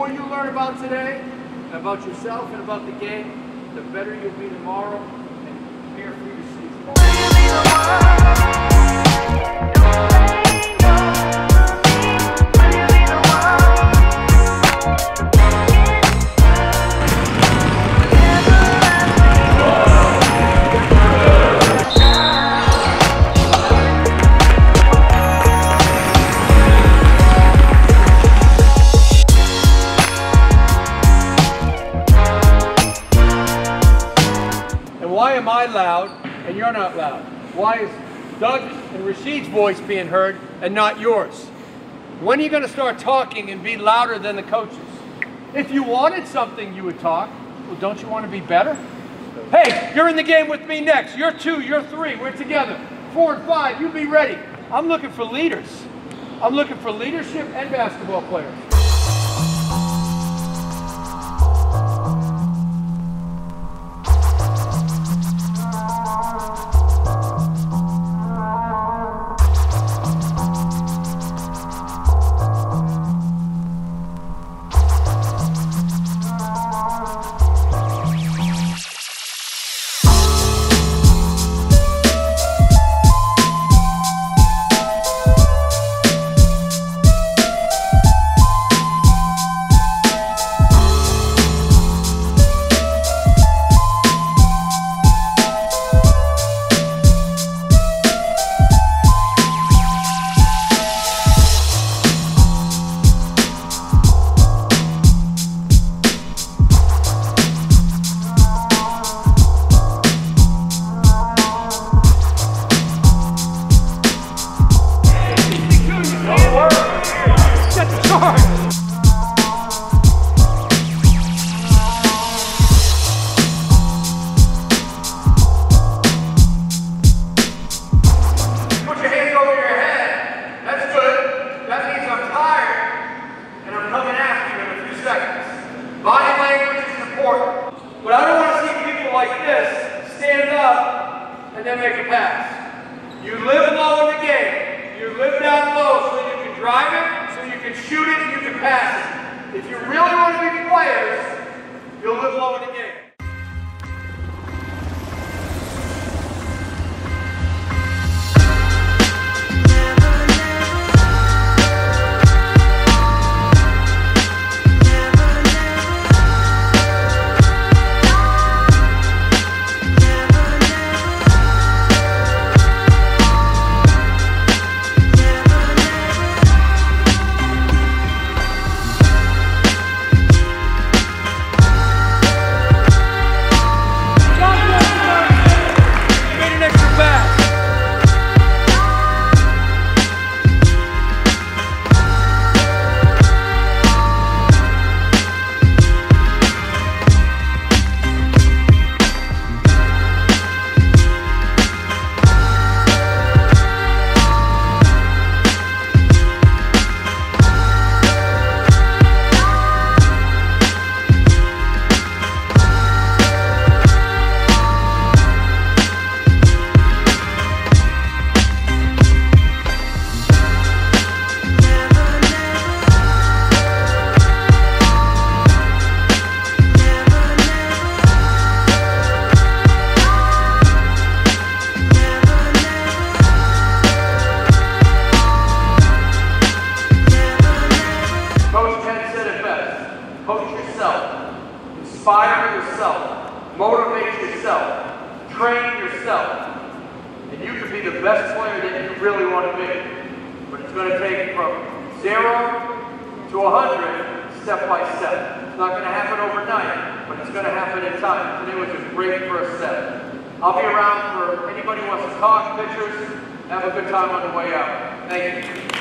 more you learn about today, about yourself and about the game, the better you'll be tomorrow and prepare for your season. Why am I loud and you're not loud? Why is Doug and Rashid's voice being heard and not yours? When are you going to start talking and be louder than the coaches? If you wanted something, you would talk. Well, don't you want to be better? Hey, you're in the game with me next. You're two, you're three. We're together. Four and five, you be ready. I'm looking for leaders. I'm looking for leadership and basketball players. Then make a pass. You live low in the game. You live down low so you can drive it, so you can shoot it, and you can pass it. If you really want to be Yourself. Motivate yourself. Train yourself. And you can be the best player that you really want to be. But it's going to take from zero to a hundred step by step. It's not going to happen overnight, but it's going to happen in time. Today was a great first step. I'll be around for anybody who wants to talk, pictures. Have a good time on the way out. Thank you.